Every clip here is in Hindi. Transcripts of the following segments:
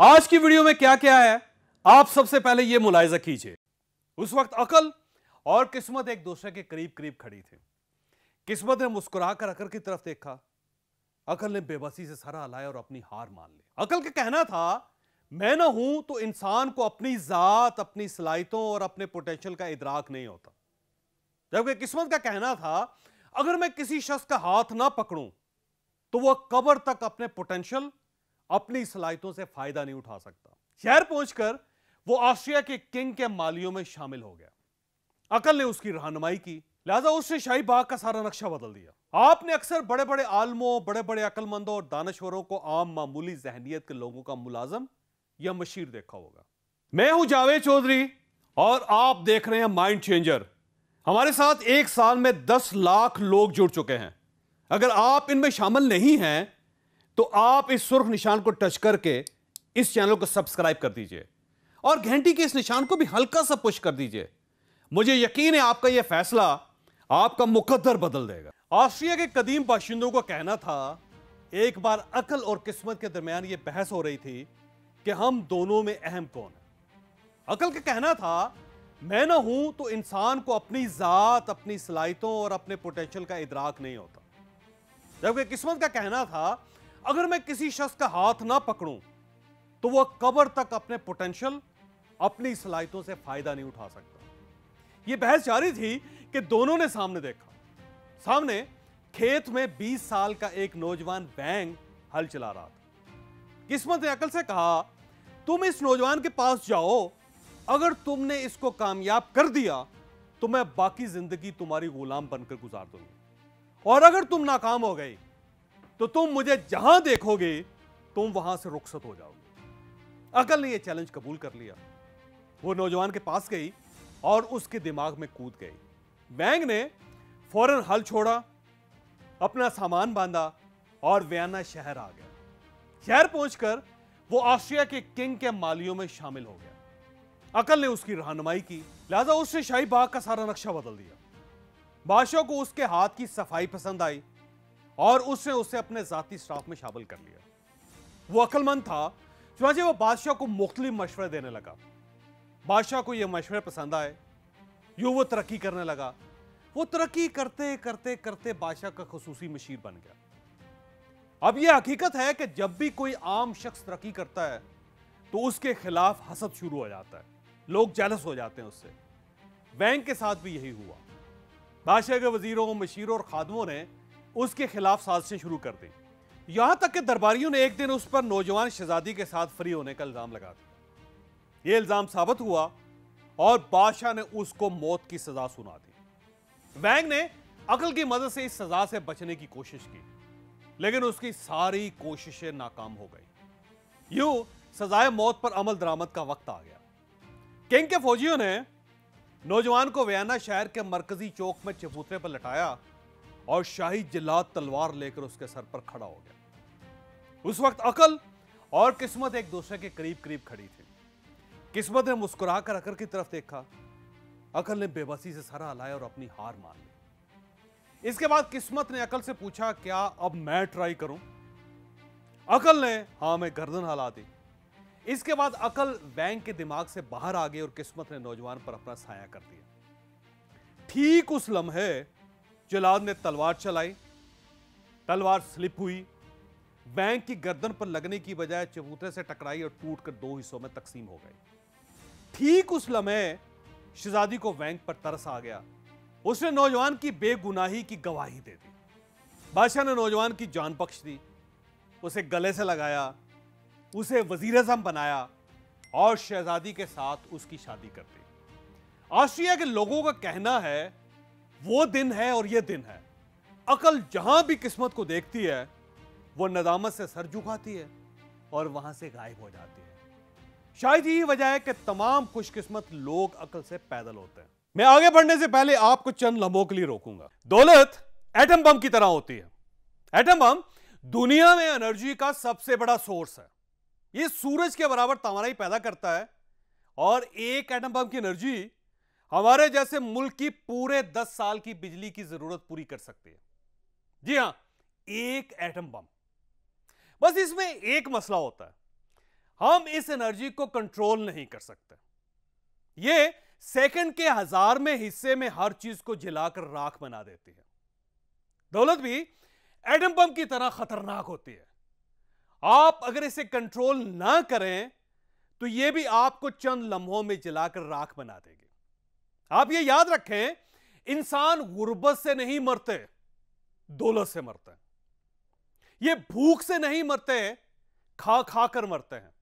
आज की वीडियो में क्या क्या है, आप सबसे पहले यह मुलायजा कीजिए। उस वक्त अकल और किस्मत एक दूसरे के करीब करीब खड़ी थी। किस्मत ने मुस्कुरा कर अकल की तरफ़ देखा। अकल ने बेबसी से सरा हलाया और अपनी हार मान ली। अकल का कहना था, मैं ना हूँ तो इंसान को अपनी जात, अपनी सलाहितों और अपने पोटेंशियल का इदराक नहीं होता। जबकि किस्मत का कहना था, अगर मैं किसी शख्स का हाथ ना पकड़ूं तो वह कबर तक अपने पोटेंशियल अपनी सलाहितों से फ़ायदा नहीं उठा सकता। शहर पहुंचकर वो ऑस्ट्रिया के किंग के मालियों में शामिल हो गया। अकल ने उसकी रहनुमाई की। लिहाजा उसने शाही बाग का सारा नक्शा बदल दिया। आपने अक्सर बड़े बड़े आलमों बड़े बड़े अकलमंदों और दानश्वरों को आम मामूली जहनीत के लोगों का मुलाजम या मशीर देखा होगा। मैं हूँ जावेद चौधरी और आप देख रहे हैं माइंड चेंजर। हमारे साथ एक साल में दस लाख लोग जुड़ चुके हैं। अगर आप इनमें शामिल नहीं हैं तो आप इस सुर्ख निशान को टच करके इस चैनल को सब्सक्राइब कर दीजिए। और घंटी के इस निशान को भी हल्का सा पुश कर दीजिए। मुझे यकीन है आपका यह फैसला आपका मुकद्दर बदल देगा। ऑस्ट्रिया के कदीम बाशिंदों का कहना था, एक बार अकल और किस्मत के दरमियान यह बहस हो रही थी कि हम दोनों में अहम कौन है। अकल का कहना था, मैं ना हूँ तो इंसान को अपनी जात, अपनी सलाहितों और अपने पोटेंशियल का इदराक नहीं होता। जबकि किस्मत का कहना था अगर मैं किसी शख्स का हाथ ना पकड़ूं तो वह कबर तक अपने पोटेंशियल अपनी सलाहितों से फ़ायदा नहीं उठा सकता। यह बहस जारी थी कि दोनों ने सामने देखा। सामने खेत में 20 साल का एक नौजवान बैंग हल चला रहा था। किस्मत ने अकल से कहा, तुम इस नौजवान के पास जाओ। अगर तुमने इसको कामयाब कर दिया तो मैं बाकी ज़िंदगी तुम्हारी गुलाम बनकर गुजार दूँगी। और अगर तुम नाकाम हो गई तो तुम मुझे जहाँ देखोगे, तुम वहाँ से रुखसत हो जाओगे। अकल ने यह चैलेंज कबूल कर लिया। वो नौजवान के पास गई और उसके दिमाग में कूद गई। बैंग ने फ़ौरन हल छोड़ा, अपना सामान बांधा और वियना शहर आ गया। शहर पहुंचकर वो ऑस्ट्रिया के किंग के मालियों में शामिल हो गया। अकल ने उसकी रहनुमाई की। लिहाजा उसने शाही बाग का सारा नक्शा बदल दिया। बादशाह को उसके हाथ की सफ़ाई पसंद आई। और उसने उसे अपने जाती स्टाफ में शामिल कर लिया। वो अकलमंद था। चुनाचे वो बादशाह को मुख्तलिफ़ मशवरे देने लगा। बादशाह को यह मशवरे पसंद आए। यूँ वो तरक्की करने लगा। वो तरक्की करते करते करते बादशाह का खसूसी मशीर बन गया। अब यह हकीकत है कि जब भी कोई आम शख्स तरक्की करता है तो उसके खिलाफ हसद शुरू हो जाता है। लोग जेलस हो जाते हैं उससे। बैंक के साथ भी यही हुआ। बादशाह के वजीरों, मशीरों और खादमों ने उसके खिलाफ साजिशें शुरू कर दी। यहाँ तक कि दरबारियों ने एक दिन उस पर नौजवान शहजादी के साथ फ्री होने का इल्ज़ाम लगा दिया। यह इल्ज़ाम साबित हुआ और बादशाह ने उसको मौत की सजा सुना दी। वैंग ने अकल की मदद से इस सजा से बचने की कोशिश की, लेकिन उसकी सारी कोशिशें नाकाम हो गई। यूँ सजाए मौत पर अमल दरामद का वक्त आ गया। किंग के फौजियों ने नौजवान को वियना शहर के मरकजी चौक में चबूतरे पर लटाया और शाही जिलाद तलवार लेकर उसके सर पर खड़ा हो गया। उस वक्त अकल और किस्मत एक दूसरे के करीब करीब खड़ी थी। किस्मत ने मुस्कुराकर अकल की तरफ़ देखा। अकल ने बेबसी से सरा हलाया और अपनी हार मान ली। इसके बाद किस्मत ने अकल से पूछा, क्या अब मैं ट्राई करूँ? अकल ने, हाँ, मैं गर्दन हला दी। इसके बाद अकल बैंक के दिमाग से बाहर आ गई और किस्मत ने नौजवान पर अपना साया कर दिया। ठीक उस लम्हे जलाद ने तलवार चलाई, तलवार स्लिप हुई। बैंक की गर्दन पर लगने की बजाय चबूतरे से टकराई और टूटकर दो हिस्सों में तकसीम हो गई। ठीक उस लम्हे शहजादी को बैंक पर तरस आ गया। उसने नौजवान की बेगुनाही की गवाही दे दी। बादशाह ने नौजवान की जान बख्श दी। उसे गले से लगाया, उसे वज़ीर अजम बनाया और शहजादी के साथ उसकी शादी कर दी। ऑस्ट्रिया के लोगों का कहना है वो दिन है और ये दिन है। अकल जहाँ भी किस्मत को देखती है, वो नदामत से सर झुकाती है और वहाँ से गायब हो जाती है। शायद यही वजह है कि तमाम खुशकिस्मत लोग अकल से पैदल होते हैं। मैं आगे बढ़ने से पहले आपको चंद लम्हों के लिए रोकूँगा। दौलत एटम बम की तरह होती है। एटम बम दुनिया में एनर्जी का सबसे बड़ा सोर्स है। यह सूरज के बराबर तवानाई पैदा करता है और एक एटम बम की एनर्जी हमारे जैसे मुल्क की पूरे दस साल की बिजली की ज़रूरत पूरी कर सकती है। जी हाँ, एक एटम बम बस इसमें एक मसला होता है। हम इस एनर्जी को कंट्रोल नहीं कर सकते। ये सेकंड के हज़ार में हिस्से में हर चीज़ को जिलाकर राख बना देती है। दौलत भी एटम बम की तरह खतरनाक होती है। आप अगर इसे कंट्रोल ना करें तो यह भी आपको चंद लम्हों में जलाकर राख बना देगी। आप यह याद रखें, इंसान गुर्बत से नहीं मरते, दौलत से मरते हैं। ये भूख से नहीं मरते, खा खा कर मरते हैं।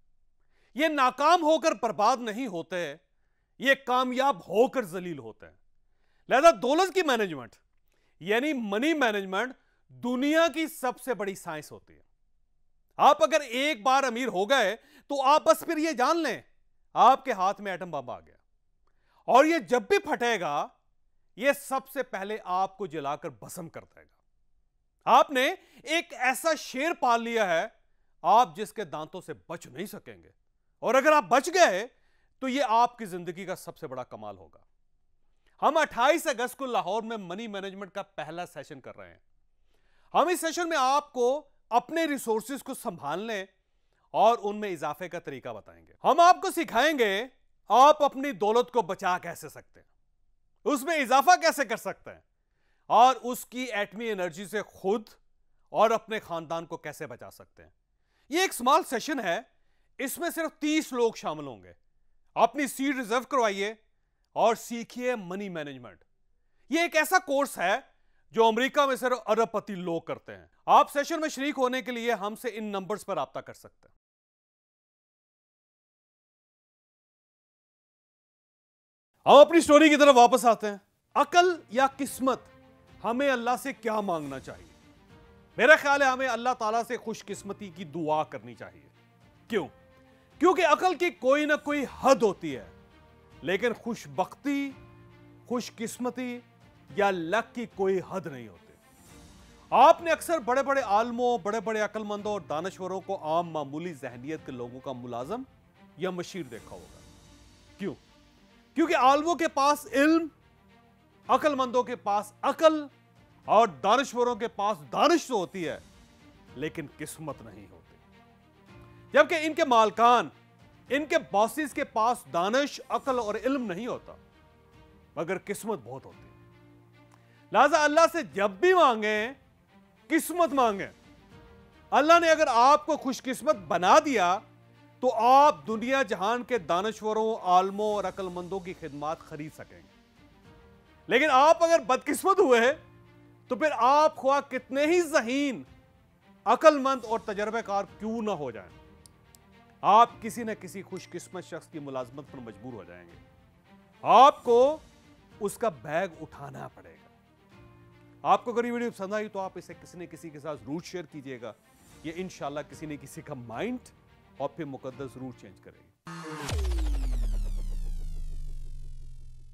ये नाकाम होकर बर्बाद नहीं होते, ये कामयाब होकर जलील होते हैं। लिहाजा दौलत की मैनेजमेंट, यानी मनी मैनेजमेंट, दुनिया की सबसे बड़ी साइंस होती है। आप अगर एक बार अमीर हो गए तो आप बस फिर यह जान लें, आपके हाथ में एटम बम आ गया। और यह जब भी फटेगा यह सबसे पहले आपको जलाकर भस्म कर देगा। आपने एक ऐसा शेर पाल लिया है, आप जिसके दांतों से बच नहीं सकेंगे। और अगर आप बच गए तो यह आपकी ज़िंदगी का सबसे बड़ा कमाल होगा। हम 28 अगस्त को लाहौर में मनी मैनेजमेंट का पहला सेशन कर रहे हैं। हम इस सेशन में आपको अपने रिसोर्सेज को संभालने और उनमें इजाफे का तरीका बताएँगे। हम आपको सिखाएँगे आप अपनी दौलत को बचा कैसे सकते हैं? उसमें इजाफा कैसे कर सकते हैं? और उसकी एटमी एनर्जी से खुद और अपने खानदान को कैसे बचा सकते हैं? यह एक स्मॉल सेशन है। इसमें सिर्फ़ तीस लोग शामिल होंगे। अपनी सीट रिज़र्व करवाइए और सीखिए मनी मैनेजमेंट यह एक ऐसा कोर्स है जो अमेरिका में सिर्फ़ अरबपति लोग करते हैं। आप सेशन में शरीक होने के लिए हमसे इन नंबर्स पर रबता कर सकते हैं। हम अपनी स्टोरी की तरफ़ वापस आते हैं। अकल या किस्मत, हमें अल्लाह से क्या मांगना चाहिए? मेरा ख्याल है हमें अल्लाह ताला से खुशकिस्मती की दुआ करनी चाहिए। क्यों? क्योंकि अकल की कोई ना कोई हद होती है, लेकिन खुशबख्ती, खुशकिस्मती या लक की कोई हद नहीं होती। आपने अक्सर बड़े बड़े आलमों बड़े बड़े अक्लमंदों और दानश्वरों को आम मामूली जहनीत के लोगों का मुलाजम या मशीर देखा होगा। क्यों? क्योंकि आलमों के पास इल्म, अकलमंदों के पास अकल और दानश्वरों के पास दानिश तो होती है, लेकिन किस्मत नहीं होती। जबकि इनके मालकान, इनके बॉसिस के पास दानिश, अकल और इल्म नहीं होता, मगर किस्मत बहुत होती है। लिहाजा अल्लाह से जब भी मांगे, किस्मत मांगे। अल्लाह ने अगर आपको खुशकिस्मत बना दिया तो आप दुनिया जहान के दानश्वरों, आलमों और अकलमंदों की खिदमत खरीद सकेंगे। लेकिन आप अगर बदकिस्मत हुए हैं तो फिर आप खुआ कितने ही जहीन, अकलमंद और तजर्बेकार क्यों ना हो जाएँ? आप किसी न किसी खुशकिस्मत शख्स की मुलाजमत पर मजबूर हो जाएँगे। आपको उसका बैग उठाना पड़ेगा। आपको अगर ये वीडियो पसंद आई तो आप इसे किसी न किसी के साथ ज़रूर शेयर कीजिएगा। ये इंशाल्लाह किसी न किसी का माइंड और फिर मुकदस ज़रूर चेंज करेगी।